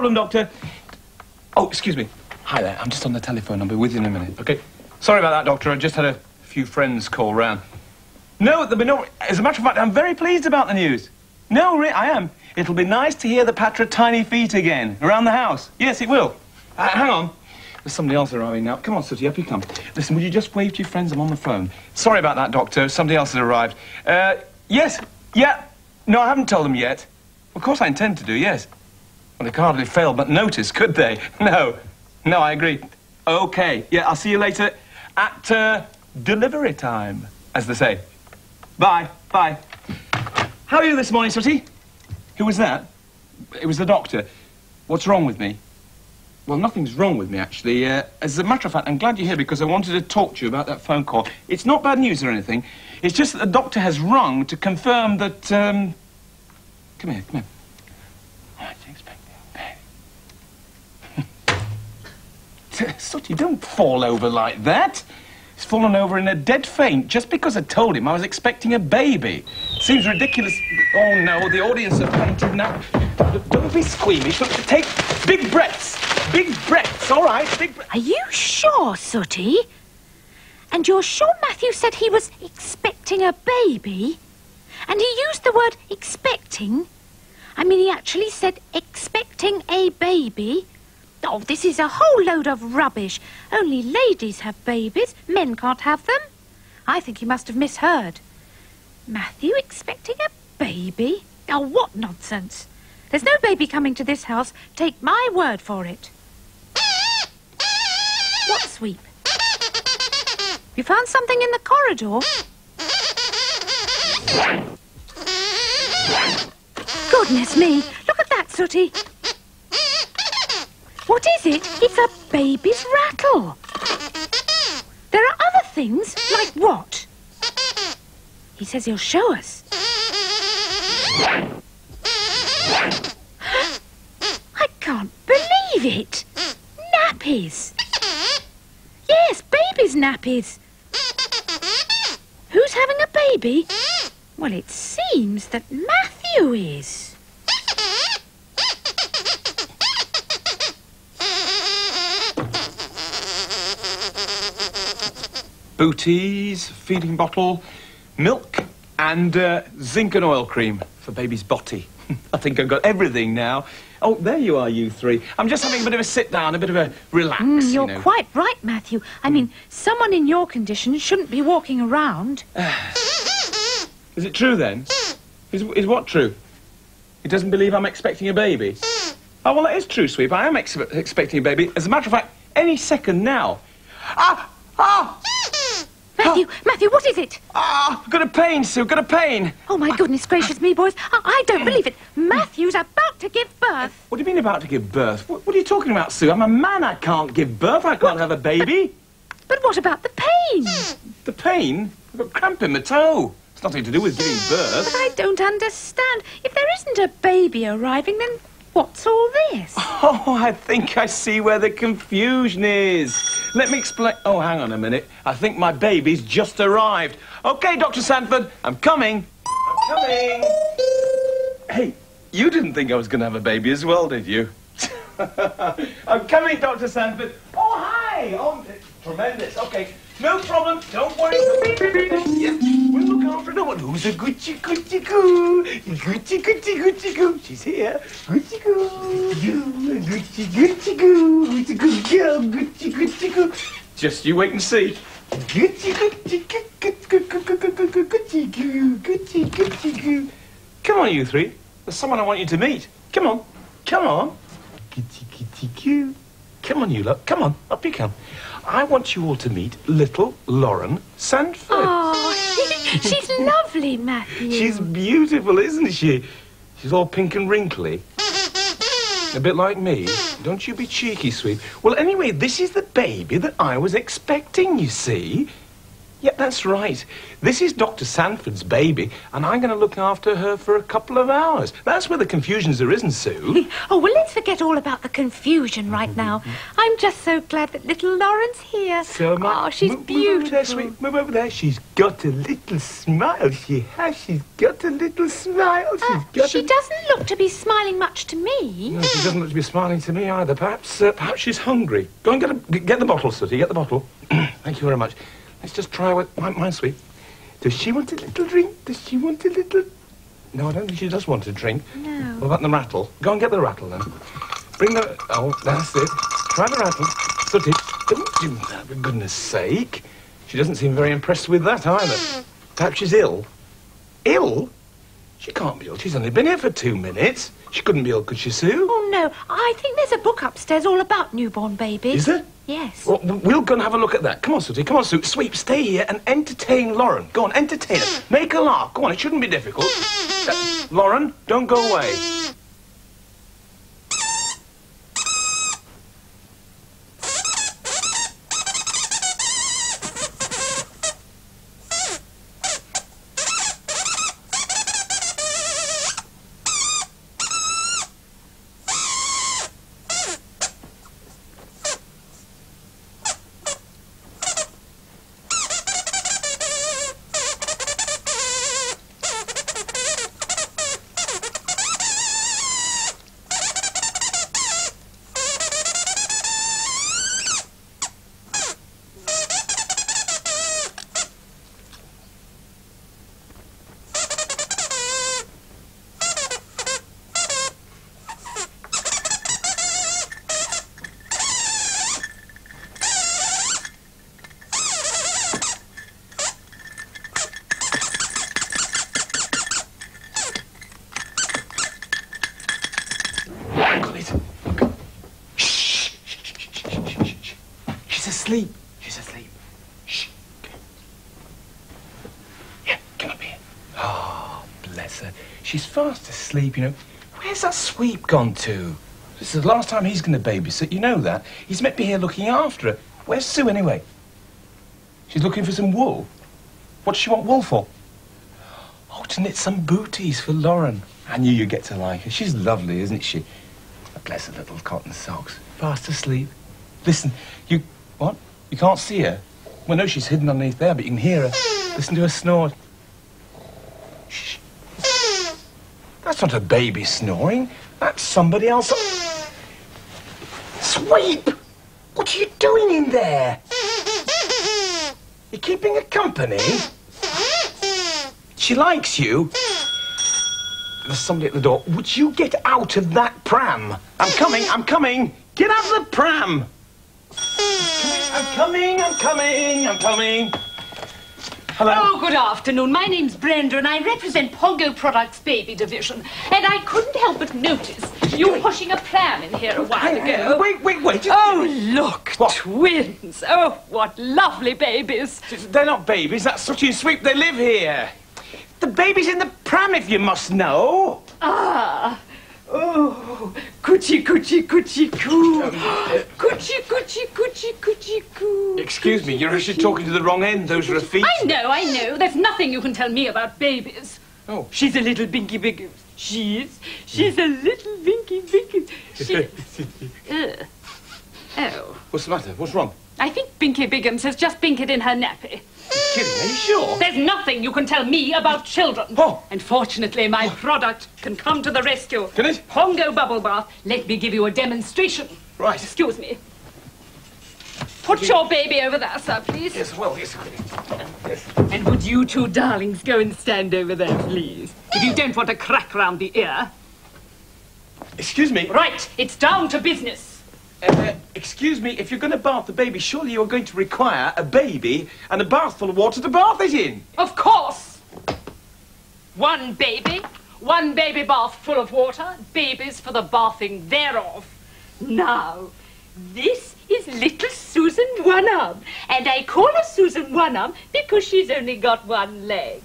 problem, Doctor. Oh, excuse me. Hi there. I'm just on the telephone. I'll be with you in a minute, okay? Sorry about that, Doctor. I just had a few friends call round. No, there'll be no... As a matter of fact, I'm very pleased about the news. No, I am. It'll be nice to hear the patter of tiny feet again around the house. Yes, it will. Uh, hang on. There's somebody else arriving now. Come on, Sooty, up you come. Listen, would you just wave to your friends? I'm on the phone. Sorry about that, Doctor. Somebody else has arrived. Uh, yes, yeah. No, I haven't told them yet. Of course I intend to do, yes. Well, they could hardly fail but notice, could they? No. No, I agree. Okay. Yeah, I'll see you later at uh, delivery time, as they say. Bye. Bye. How are you this morning, Sooty? Who was that? It was the doctor. What's wrong with me? Well, nothing's wrong with me, actually. Uh, as a matter of fact, I'm glad you're here because I wanted to talk to you about that phone call. It's not bad news or anything. It's just that the doctor has rung to confirm that, um... Come here, come here. I'm expecting a baby. Sooty, don't fall over like that. He's fallen over in a dead faint just because I told him I was expecting a baby. Seems ridiculous. Oh, no, the audience are fainted now. Don't be squeamish. Take big breaths. Big breaths, all right? Big breaths. Are you sure, Sooty? And you're sure Matthew said he was expecting a baby? And he used the word expecting? I mean, he actually said expecting a baby? Oh, this is a whole load of rubbish. Only ladies have babies. Men can't have them. I think you must have misheard. Matthew expecting a baby? Oh, what nonsense. There's no baby coming to this house. Take my word for it. What, Sweep? You found something in the corridor? Goodness me! Look at that, Sooty. What is it? It's a baby's rattle. There are other things, like what? He says he'll show us. I can't believe it. Nappies. Yes, baby's nappies. Who's having a baby? Well, it seems that Matthew is. Booties, feeding bottle, milk, and uh, zinc and oil cream for baby's body. I think I've got everything now. Oh, there you are, you three. I'm just having a bit of a sit down, a bit of a relax. Mm, you you're know. quite right, Matthew. I mean, someone in your condition shouldn't be walking around. Is it true then? Is, is what true? He doesn't believe I'm expecting a baby? Oh, well, that is true, Sweep. I am ex- expecting a baby. As a matter of fact, any second now. Ah! Ah! Matthew, Matthew, what is it? Ah! I've got a pain, Soo. Got a pain. Oh, my goodness gracious me, boys. I, I don't believe it. Matthew's about to give birth. What do you mean about to give birth? What, what are you talking about, Soo? I'm a man. I can't give birth. I can't have a baby. But what about the pain? The pain? I've got cramp in my toe. It's nothing to do with giving But birth. I don't understand. If there isn't a baby arriving, then what's all this? Oh, I think I see where the confusion is. Let me explain. Oh, hang on a minute. I think my baby's just arrived. Okay, Dr. Sanford, I'm coming. I'm coming. Hey, you didn't think I was going to have a baby as well, did you? I'm coming, Dr. Sanford. Oh, hi. Oh, tremendous. Okay, no problem. Don't worry. Yes, we'll look after no one. Who's a Gucci Gucci goo? Gucci Gucci Gucci goo. She's here. Gucci goo. Gucci Gucci goo. Gucci goo girl. Gucci Gucci goo. Just you wait and see. Gucci Gucci. Gucci goo. Gucci Gucci goo. Come on, you three. There's someone I want you to meet. Come on. Come on. Gucci Gucci goo. Come on, you lot. Come on. Up you come. I want you all to meet little Lauren Sanford. Oh, she's lovely, Matthew. She's beautiful, isn't she? She's all pink and wrinkly. A bit like me. Don't you be cheeky, Sweep. Well, anyway, this is the baby that I was expecting, you see. Yeah, that's right. This is Dr. Sanford's baby, and I'm going to look after her for a couple of hours. That's where the confusion's arisen, Soo. Oh, well, let's forget all about the confusion right now. I'm just so glad that little Lauren's here. So am I. Oh, she's beautiful. Move over there, Sweep. Move over there. She's got a little smile. She has. She's got a little smile. She's Uh, got she doesn't look to be smiling much to me. No, she doesn't look to be smiling to me either. Perhaps, uh, perhaps she's hungry. Go and get, a, get the bottle, Sooty. Get the bottle. Thank you very much. Let's just try with mine, mine, Sweep. Does she want a little drink? Does she want a little... No, I don't think she does want a drink. No. What about the rattle? Go and get the rattle, then. Bring the... Oh, that's it. Try the rattle. Sooty, don't do that, for goodness sake. She doesn't seem very impressed with that, either. Perhaps she's ill. Ill? She can't be ill. She's only been here for two minutes. She couldn't be ill, could she, Soo? Oh, no. I think there's a book upstairs all about newborn babies. Is there? Yes. Well, we'll go and have a look at that. Come on, Sooty. Come on, Soo. Sweep, stay here and entertain Lauren. Go on, entertain her. Make her laugh. Go on, it shouldn't be difficult. Uh, Lauren, don't go away. Got it. Shh. Shh, shh, shh, shh, shh, shh, shh. She's asleep. She's asleep. Shh. Come here. Yeah, come up here. Oh, bless her. She's fast asleep, you know. Where's that sweep gone to? This is the last time he's going to babysit. You know that. He's meant to be here looking after her. Where's Soo, anyway? She's looking for some wool. What does she want wool for? Oh, to knit some booties for Lauren. I knew you'd get to like her. She's lovely, isn't she? Oh, bless her little cotton socks. Fast asleep. Listen, you... What? You can't see her? Well, no, she's hidden underneath there, but you can hear her. Listen to her snore. Shh. That's not a baby snoring. That's somebody else. Sweep! What are you doing in there? You're keeping her company? She likes you. There's somebody at the door. Would you get out of that pram? I'm coming, I'm coming. Get out of the pram. I'm coming, I'm coming, I'm coming. Hello. Oh, good afternoon. My name's Brenda, and I represent Pongo Products Baby Division. And I couldn't help but notice you washing a pram in here a while ago. Wait, wait, wait. Oh, look, What? twins. Oh, what lovely babies. They're not babies. That's such and Sweep. They live here. The baby's in the pram, if you must know. Ah. Coochie, coochie, coochie, coo. Coochie, coochie, coochie, coochie, coo. Excuse me, you're actually talking to the wrong end. Those are her feet. I know, I know. There's nothing you can tell me about babies. Oh. She's a little binky big. She is. She's a little binky binky. She. Ugh. Uh, oh. What's the matter? What's wrong? I think Binky Biggums has just binked in her nappy. Kidding? Are you sure? There's nothing you can tell me about children. Oh. And fortunately, my product can come to the rescue. Can it? Pongo Bubble Bath. Let me give you a demonstration. Right. Excuse me. Put your baby over there, sir, please. Yes, well, yes. Yes. And would you two darlings go and stand over there, please? If you don't want a crack round the ear. Excuse me. Right, it's down to business. Uh, excuse me, if you're going to bath the baby, surely you're going to require a baby and a bath full of water to bath it in. Of course. One baby, one baby bath full of water, babies for the bathing thereof. Now, this is little Susan One Arm, and I call her Susan One Arm because she's only got one leg.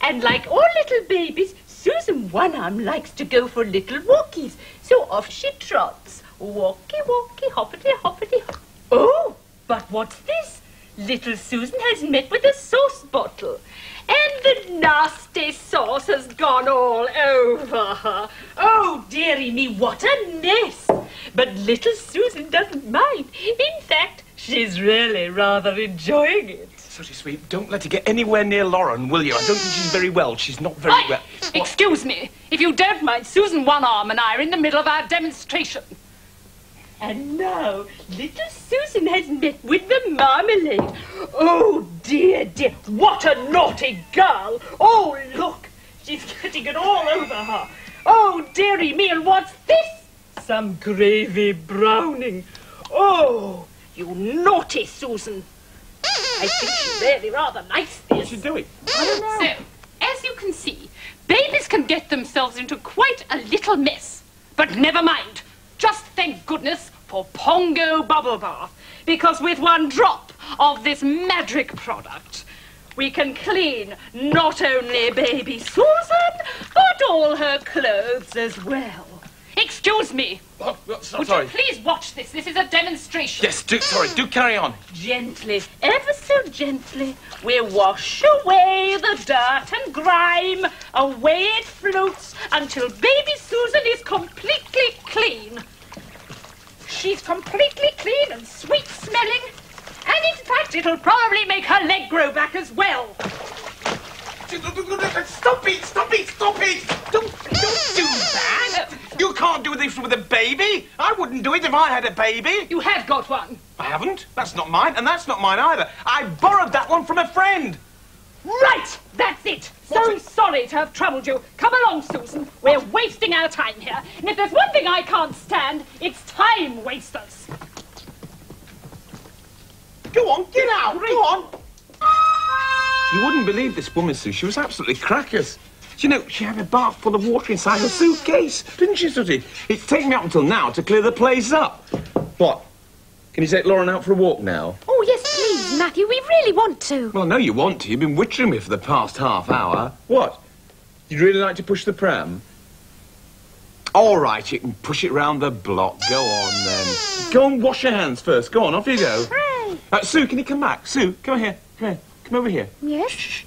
And like all little babies, Susan One Arm likes to go for little walkies, so off she trots. Walkie, walkie, hoppity, hoppity. hop. Oh, but what's this? little Susan has met with a sauce bottle. And the nasty sauce has gone all over her. Oh, dearie me, what a mess. But little Susan doesn't mind. In fact, she's really rather enjoying it. Sooty Sweep, don't let her get anywhere near Lauren, will you? I don't think she's very well. She's not very I- well. excuse me, if you don't mind, Susan One Arm and I are in the middle of our demonstration. And now, little Susan has met with the marmalade. Oh, dear, dear, what a naughty girl. Oh, look, she's getting it all over her. Oh, dearie me, and what's this? Some gravy browning. Oh, you naughty Susan. I think she really rather likes this. What's she doing? I don't know. So, as you can see, babies can get themselves into quite a little mess. But never mind. Just thank goodness for Pongo Bubble Bath, because with one drop of this magic product, we can clean not only baby Susan, but all her clothes as well. Excuse me. Oh, oh, so- Would sorry. you please watch this? This is a demonstration. Yes, do, sorry, do carry on. Gently, ever gently, we wash away the dirt and grime. Away it floats until baby Susan is completely clean. She's completely clean and sweet smelling. And in fact, it'll probably make her leg grow back as well. Stop it! Stop it! Stop it! Don't, don't do that! You can't do this with a baby! I wouldn't do it if I had a baby! You have got one. I haven't. That's not mine, and that's not mine either. I borrowed that one from a friend. Right, that's it. So it? sorry to have troubled you. Come along, Susan. We're wasting our time here. And if there's one thing I can't stand, it's time wasters. Go on, get out! Go on! You wouldn't believe this woman, Soo. She was absolutely crackers. You know, she had a bath full of water inside her suitcase, didn't she, Sooty? It's taken me up until now to clear the place up. What? Can you take Lauren out for a walk now? Oh, yes, please, Matthew. We really want to. Well, I know you want to. You've been witching me for the past half hour. What? You'd really like to push the pram? All right, you can push it round the block. Go on, then. Go and wash your hands first. Go on, off you go. Uh, Soo, can you come back? Soo, come here. Come here. Come over here. Yes?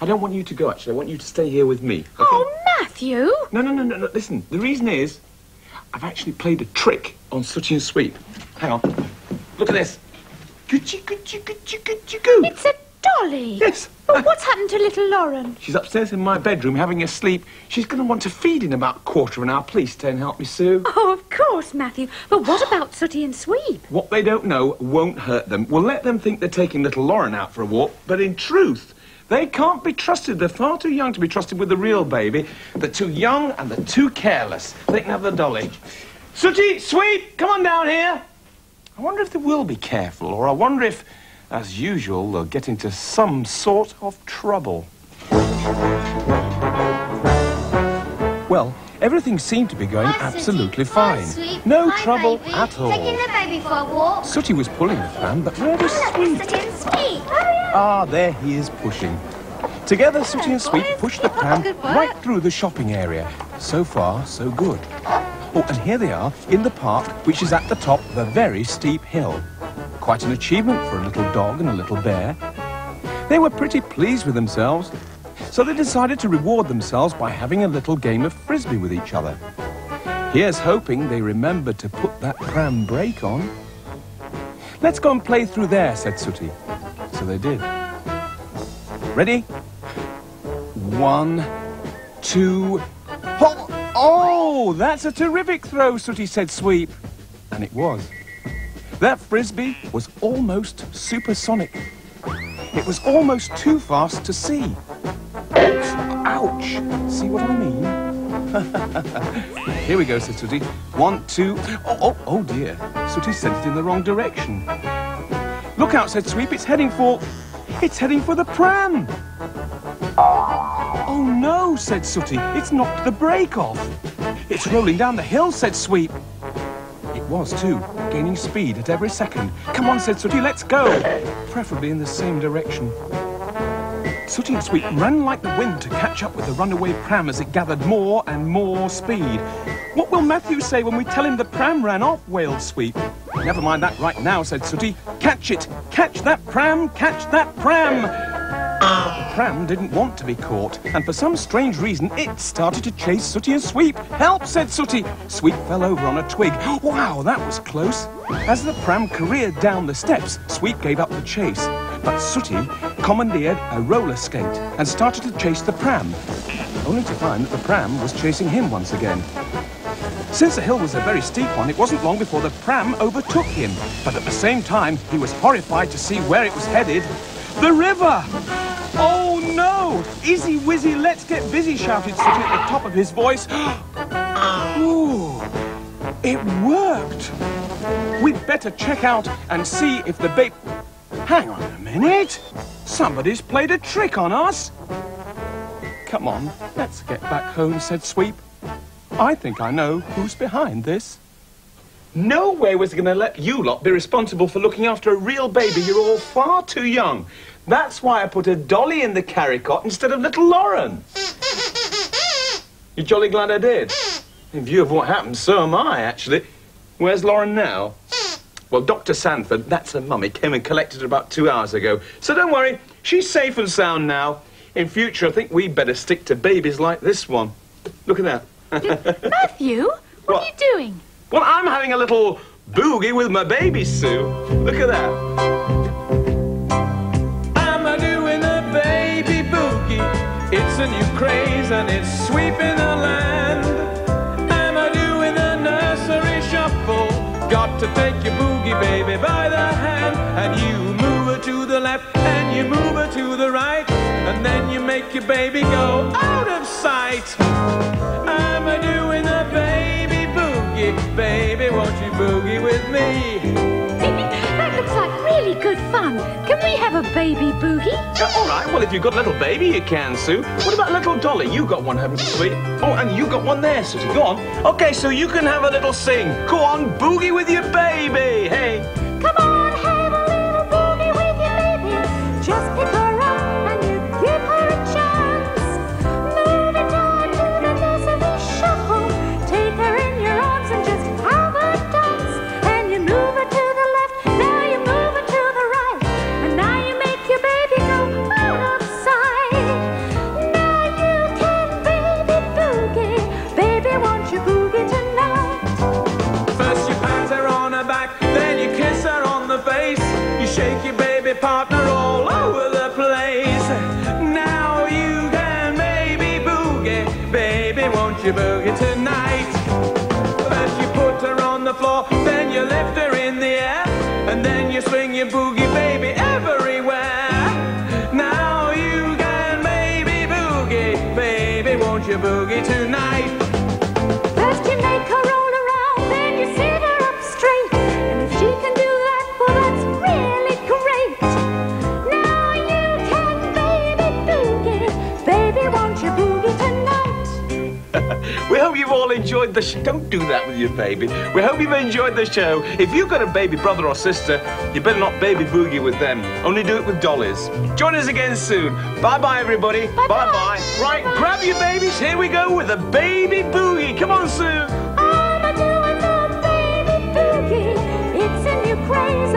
I don't want you to go, actually. I want you to stay here with me. Okay? Oh, Matthew. No, no, no, no, no. Listen, the reason is I've actually played a trick on Sooty and Sweep. Hang on. Look at this. Goochie, goochie, goochie, goochie, goo. It's a dolly. Yes. But what's happened to little Lauren? She's upstairs in my bedroom having a sleep. She's going to want to feed in about a quarter of an hour. Please stay and help me, Soo. Oh, of course, Matthew. But what about Sooty and Sweep? What they don't know won't hurt them. We'll let them think they're taking little Lauren out for a walk, but in truth, they can't be trusted. They're far too young to be trusted with the real baby. They're too young and they're too careless. They can have the dolly. Sooty, Sweep, come on down here. I wonder if they will be careful, or I wonder if, as usual, they'll get into some sort of trouble. Well, everything seemed to be going Hi, Sooty. absolutely Hi, fine. Sweep. No Hi, trouble baby. at all. Taking the baby for a walk. Sooty was pulling the pram, but where was Oh, Sweep? Sooty and Sweep. Ah, there he is pushing. Together, Sooty and Sweep boys. push the pram right through the shopping area. So far, so good. Oh, and here they are in the park, which is at the top of a very steep hill. Quite an achievement for a little dog and a little bear. They were pretty pleased with themselves, so they decided to reward themselves by having a little game of frisbee with each other. Here's hoping they remembered to put that pram brake on. Let's go and play through there, said Sooty. So they did. Ready? One, two, Oh, that's a terrific throw, Sooty said Sweep. And it was. That frisbee was almost supersonic. It was almost too fast to see. Ouch! See what I mean? Here we go, said Sooty. One, two. Oh, oh, oh dear. Sooty sent it in the wrong direction. Look out, said Sweep. It's heading for. It's heading for the pram. Oh no, said Sooty. It's knocked the brake off. It's rolling down the hill, said Sweep. It was too, gaining speed at every second. Come on, said Sooty, let's go. Preferably in the same direction. Sooty and Sweep ran like the wind to catch up with the runaway pram as it gathered more and more speed. What will Matthew say when we tell him the pram ran off? wailed Sweep. Never mind that right now, said Sooty. Catch it! Catch that pram! Catch that pram! The pram didn't want to be caught, and for some strange reason, it started to chase Sooty and Sweep. Help, said Sooty. Sweep fell over on a twig. Wow, that was close. As the pram careered down the steps, Sweep gave up the chase. But Sooty commandeered a roller skate and started to chase the pram, only to find that the pram was chasing him once again. Since the hill was a very steep one, it wasn't long before the pram overtook him. But at the same time, he was horrified to see where it was headed. The river! Izzy wizzy, let's get busy, shouted Sooty at the top of his voice. Ooh, it worked! We'd better check out and see if the bait... Hang on a minute! Somebody's played a trick on us! Come on, let's get back home, said Sweep. I think I know who's behind this. No way was going to let you lot be responsible for looking after a real baby. You're all far too young. That's why I put a dolly in the carry cot instead of little Lauren. You're jolly glad I did. In view of what happened, so am I, actually. Where's Lauren now? Well, Dr. Sanford, that's her mummy, came and collected her about two hours ago. So don't worry, she's safe and sound now. In future, I think we'd better stick to babies like this one. Look at that. Matthew, what, What? are you doing? Well, I'm having a little boogie with my baby, Soo. Look at that. A new craze and it's sweeping the land. I'm a doing a nursery shuffle. Got to take your boogie baby by the hand. And you move her to the left and you move her to the right. And then you make your baby go out of sight. I'm a doing a baby boogie. Baby, won't you boogie with me? We have a baby boogie? Uh, all right, well, if you've got a little baby, you can, Soo. What about little Dolly? You got one, haven't you, Sweep? Oh, and you got one there, Susie. Go on. Okay, so you can have a little sing. Go on, boogie with your baby. Hey. Come on, Baby, won't you boogie tonight? Enjoyed the show. Don't do that with your baby. We hope you've enjoyed the show. If you've got a baby brother or sister, you better not baby boogie with them. Only do it with dollies. Join us again soon. Bye bye, everybody. Bye-bye. bye. Right, grab your babies. Here we go with a baby boogie. Come on, Soo. I'm a doing the baby boogie. It's a new craze